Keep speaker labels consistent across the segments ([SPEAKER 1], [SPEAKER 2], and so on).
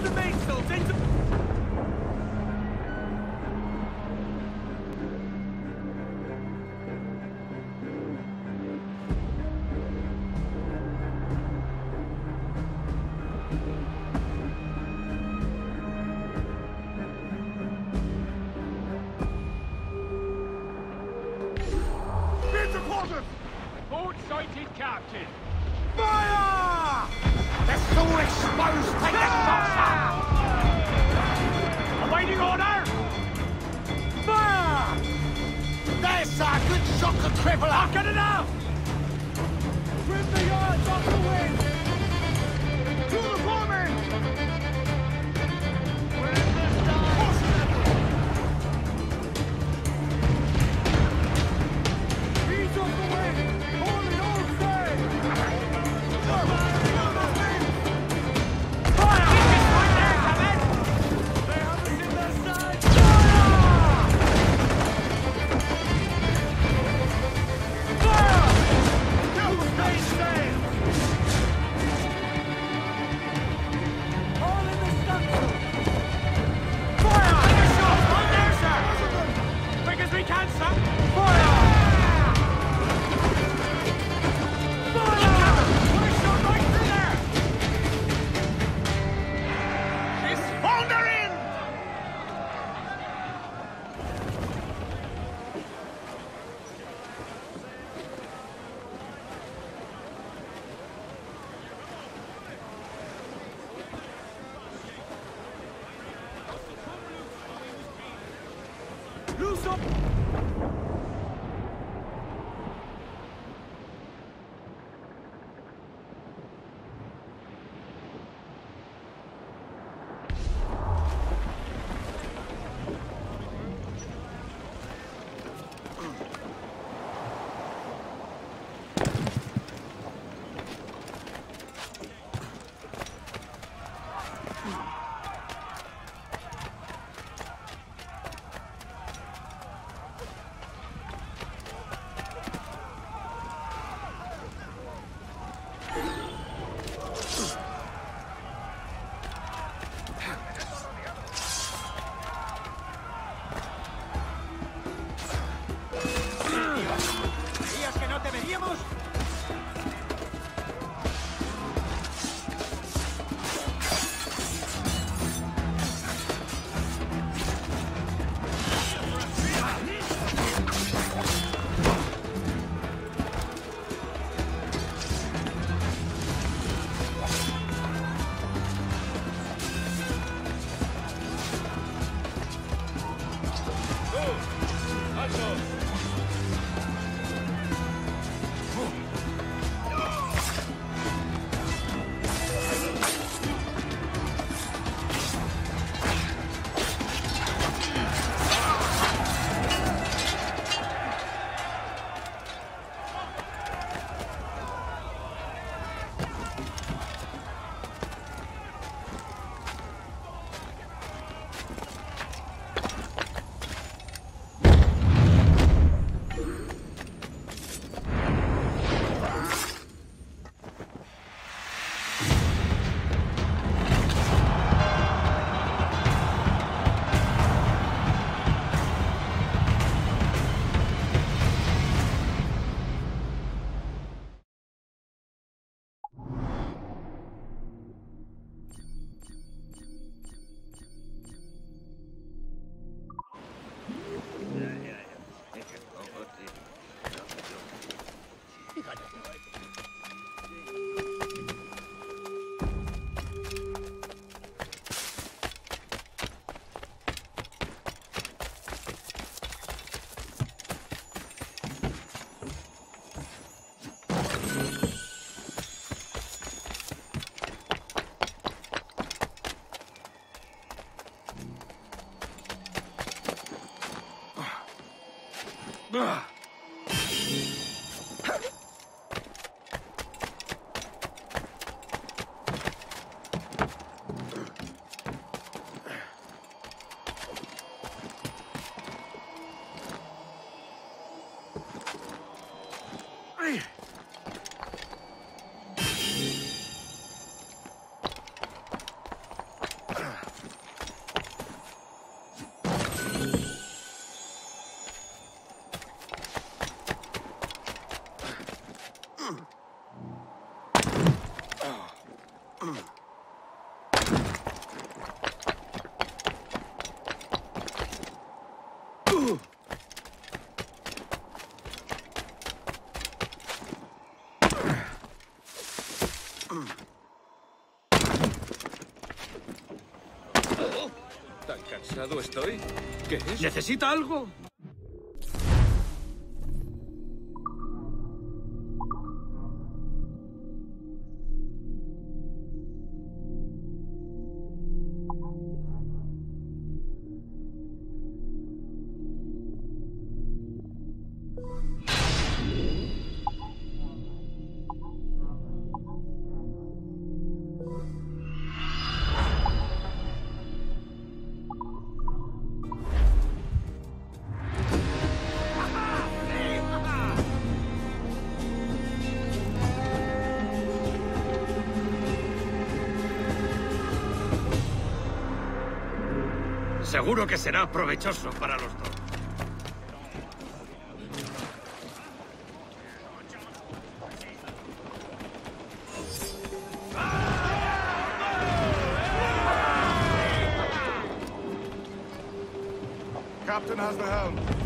[SPEAKER 1] the Maidstone
[SPEAKER 2] ¿Qué es?
[SPEAKER 3] ¿Necesita algo? Seguro que será provechoso para los dos.
[SPEAKER 1] Captain has the helm.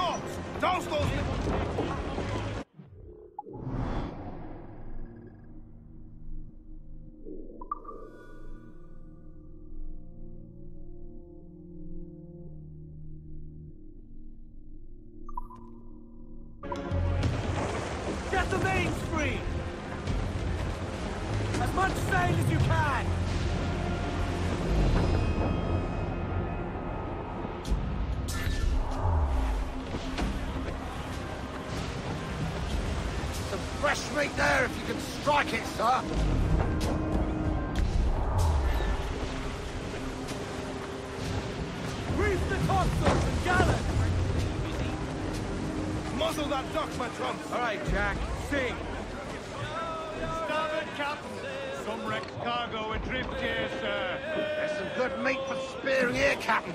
[SPEAKER 1] Up tops! Those. Get the free! As much sail as you can!
[SPEAKER 4] It, sir.
[SPEAKER 1] Reef the topsails and gallant! Muzzle that duck, my trumps! All right, Jack, sing! Starboard, Captain! Some wrecked cargo adrift here, sir.
[SPEAKER 4] There's some good meat for spearing here, Captain.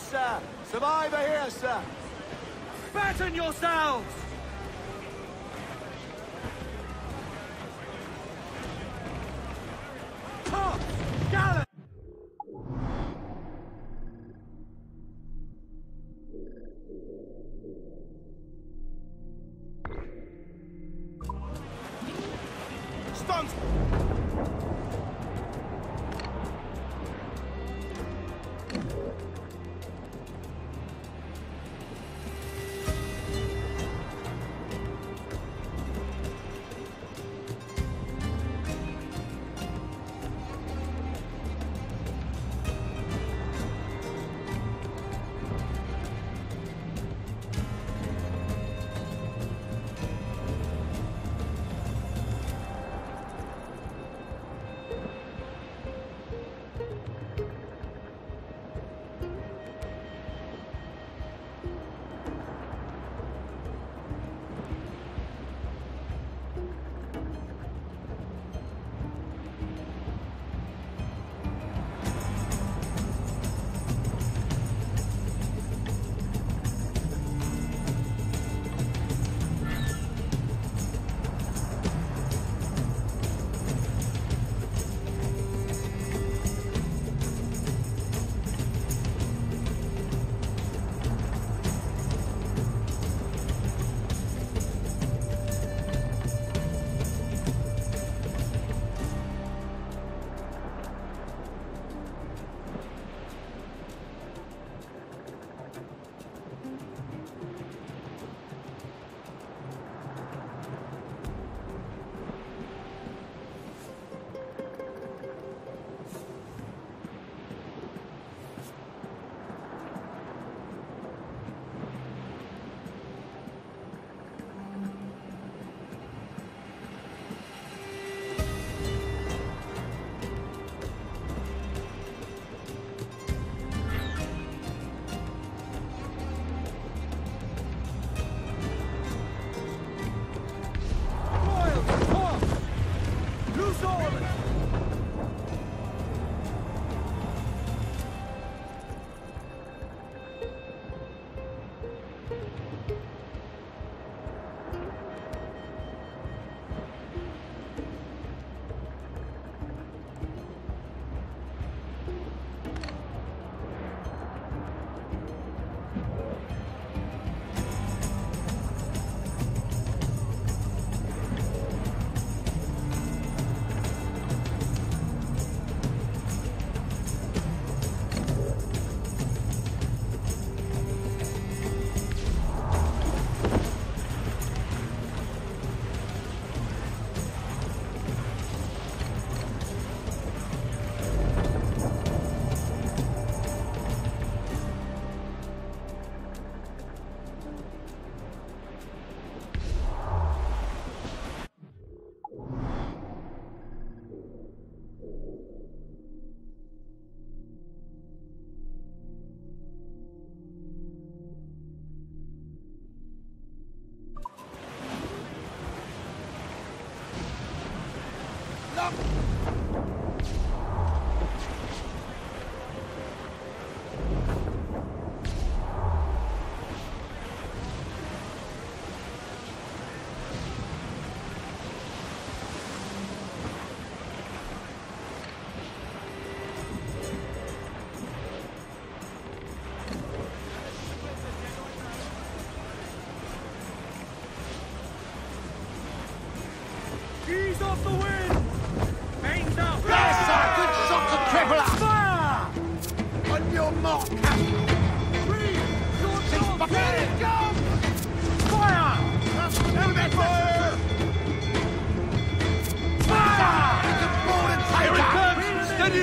[SPEAKER 1] Sir.
[SPEAKER 5] Survivor here, sir.
[SPEAKER 1] Batten yourselves!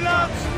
[SPEAKER 1] Comes!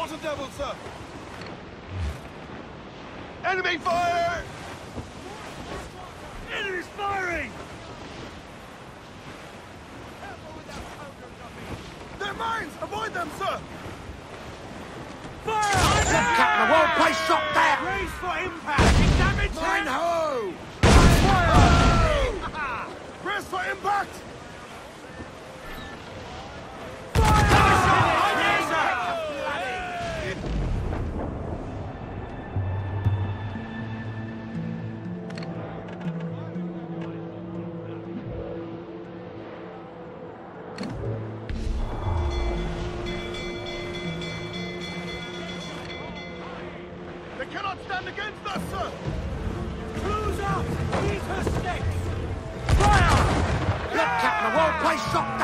[SPEAKER 6] Water devil, sir! Enemy fire!
[SPEAKER 3] Enemy's firing!
[SPEAKER 6] They're mines! Avoid them, sir!
[SPEAKER 3] Fire!
[SPEAKER 7] Captain, the whole place shot down!
[SPEAKER 3] Brace for impact! Damage
[SPEAKER 6] Mine ho! Brace for impact!
[SPEAKER 7] Captain, the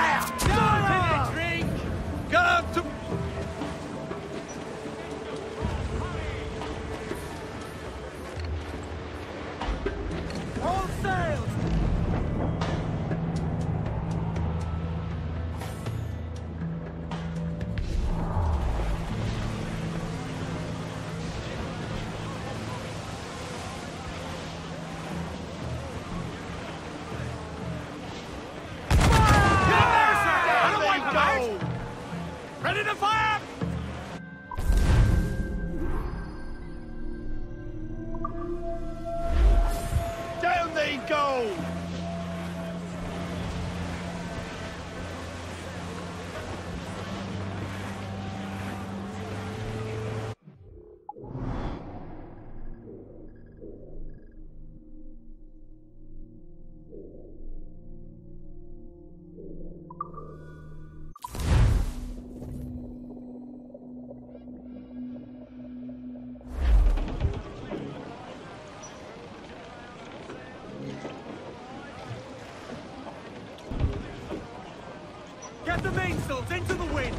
[SPEAKER 3] Get the mainsails into the wind!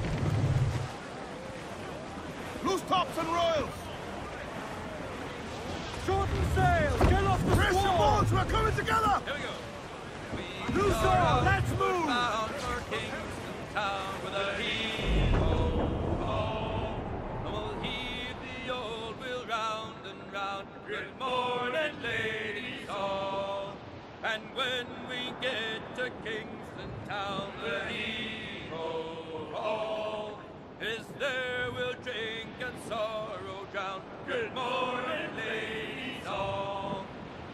[SPEAKER 6] Loose tops and royals!
[SPEAKER 3] Shorten sails! Get off the
[SPEAKER 6] Brace your
[SPEAKER 3] squall!
[SPEAKER 6] boats! We're coming together!
[SPEAKER 4] Here we go. We
[SPEAKER 3] Loose
[SPEAKER 4] are
[SPEAKER 3] all,
[SPEAKER 4] out
[SPEAKER 3] let's move!
[SPEAKER 4] Bound for Kingston Town with a hero call. And we'll heave the old wheel round and round. Good morning, ladies all. And when we get to Kingston Town, the hero call is there we'll drink and sorrow drown. Good morning, ladies all.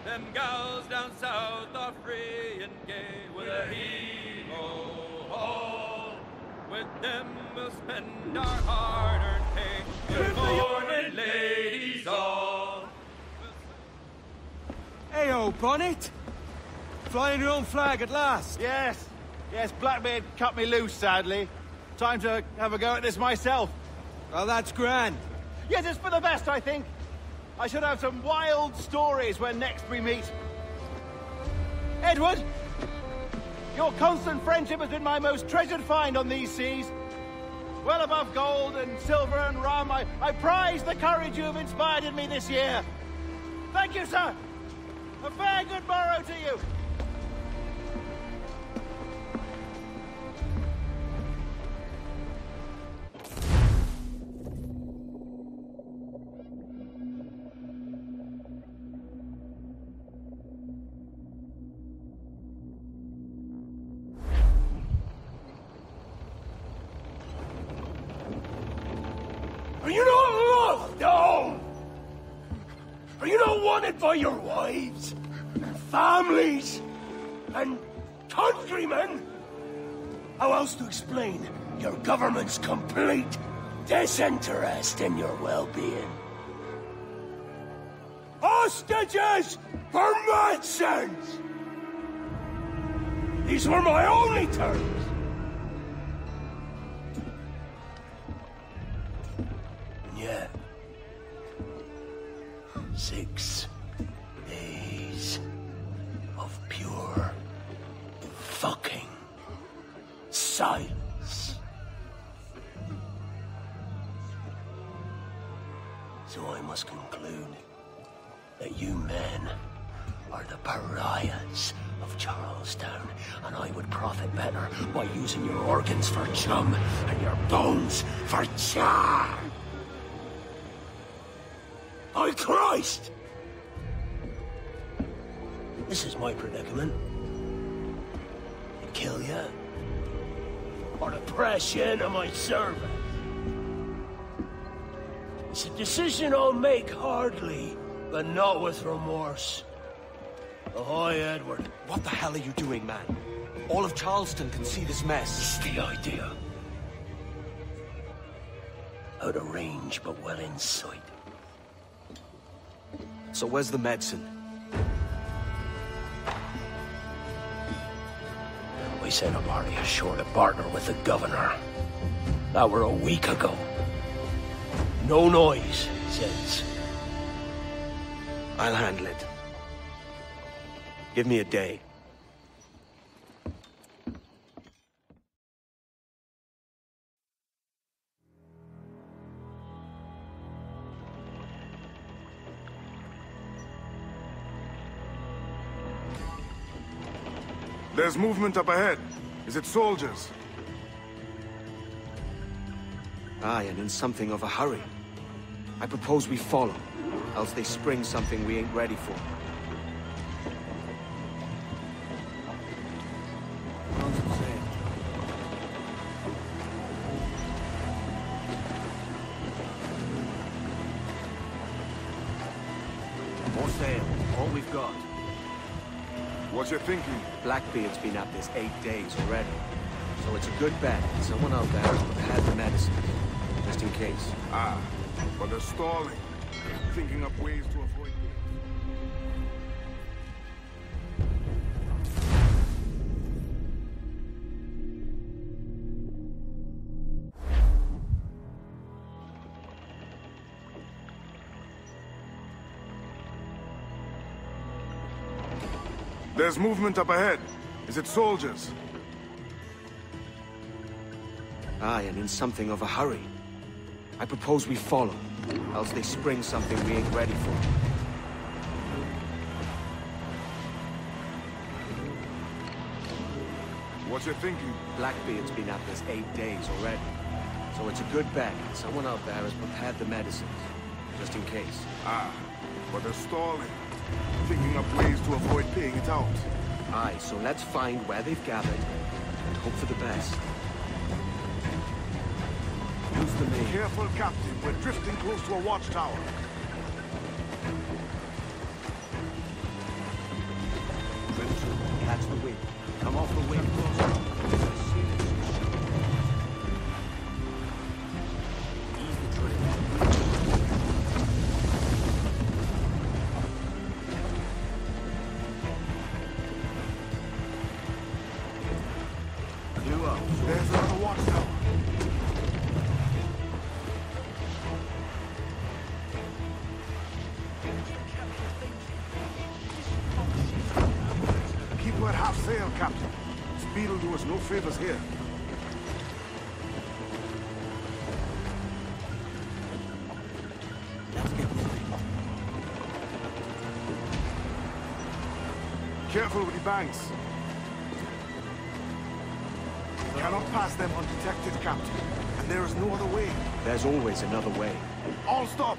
[SPEAKER 4] Them gals down south are free and gay with a hero all. With them we'll spend our hard-earned pay. Good morning, ladies all.
[SPEAKER 3] Ayo, Bonnet! Flying your own flag at last!
[SPEAKER 6] Yes, yes, Blackbeard cut me loose, sadly. Time to have a go at this myself.
[SPEAKER 3] Well, that's grand.
[SPEAKER 6] Yes, it's for the best, I think. I should have some wild stories when next we meet. Edward, your constant friendship has been my most treasured find on these seas. Well above gold and silver and rum, I, I prize the courage you have inspired in me this year. Thank you, sir. A fair good morrow to you.
[SPEAKER 7] Else to explain your government's complete disinterest in your well-being? Hostages for Matsons! These were my only terms. Press my service. It's a decision I'll make hardly, but not with remorse. Ahoy, Edward.
[SPEAKER 8] What the hell are you doing, man? All of Charleston can see this mess.
[SPEAKER 7] It's the idea. Out of range, but well in sight.
[SPEAKER 8] So where's the medicine?
[SPEAKER 7] Sent a ashore to partner with the governor. That were a week ago. No noise, says.
[SPEAKER 8] I'll handle it. Give me a day.
[SPEAKER 5] There's movement up ahead. Is it soldiers?
[SPEAKER 8] Aye, and in something of a hurry. I propose we follow, else they spring something we ain't ready for.
[SPEAKER 6] More sail. All we've got.
[SPEAKER 5] What you thinking?
[SPEAKER 8] Blackbeard's been at this eight days already. So it's a good bet someone out there had the medicine. Just in case.
[SPEAKER 5] Ah, but they're stalling. Thinking up ways to There's movement up ahead. Is it soldiers?
[SPEAKER 8] Aye, and in something of a hurry. I propose we follow, else they spring something we ain't ready for.
[SPEAKER 5] What you thinking?
[SPEAKER 8] Blackbeard's been at this eight days already. So it's a good bet someone out there has prepared the medicines. Just in case.
[SPEAKER 5] Ah, but they're stalling. Thinking up ways to avoid paying it out.
[SPEAKER 8] Aye, so let's find where they've gathered and hope for the best. Use the name.
[SPEAKER 5] Careful, Captain. We're drifting close to a watchtower.
[SPEAKER 8] Catch the wind. Come off the wind.
[SPEAKER 5] Careful with the banks. We cannot pass them undetected, Captain. And there is no other way.
[SPEAKER 8] There's always another way.
[SPEAKER 5] All stop!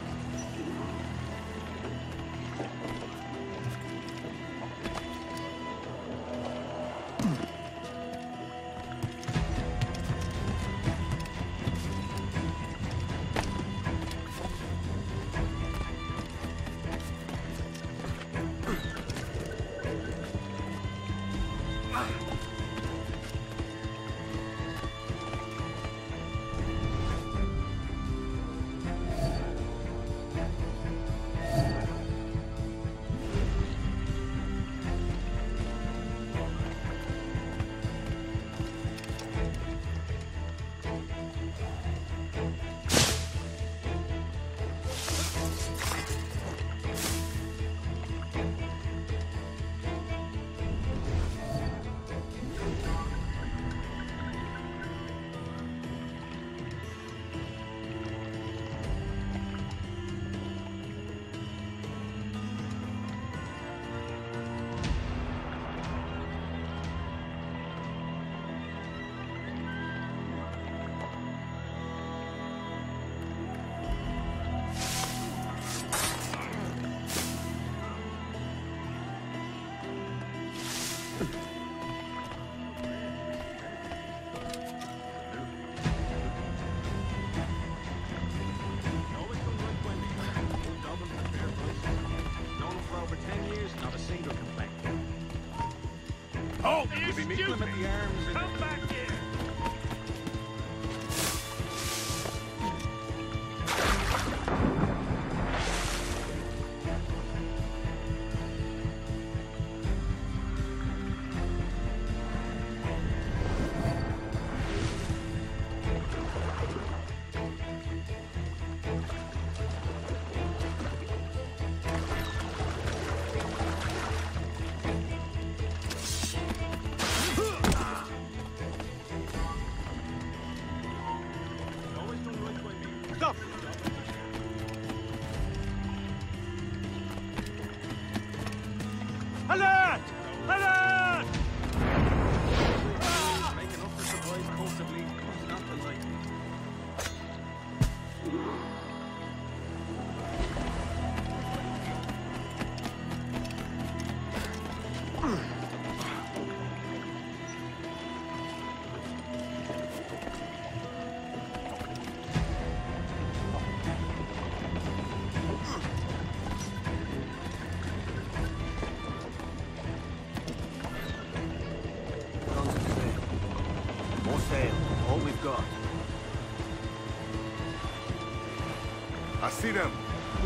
[SPEAKER 5] I see them.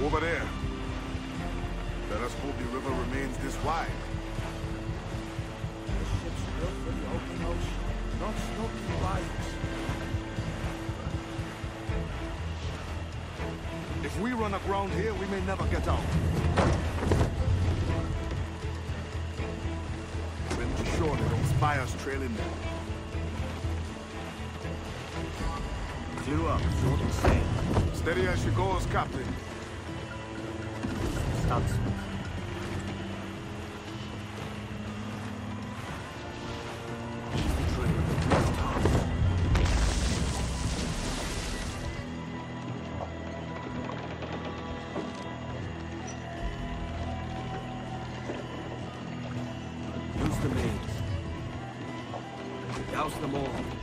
[SPEAKER 5] Over there. Let us hope the river remains this wide.
[SPEAKER 7] The ship's built for the open ocean, not lines.
[SPEAKER 5] If we run aground here, we may never get out. Shore, they don't spy us trailing there.
[SPEAKER 8] Up. Short and.
[SPEAKER 5] Steady as she goes, Captain.
[SPEAKER 8] Stunts. Easy trail. Let's talk. Use the mains. Douse them all.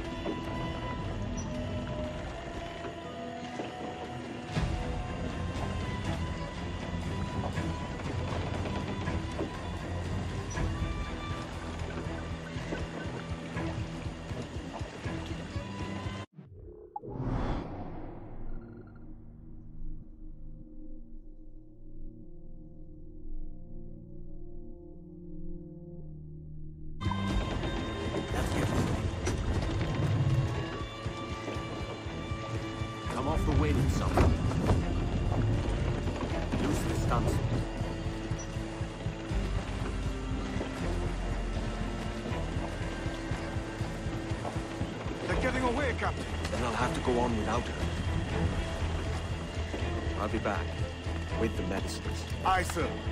[SPEAKER 8] I'll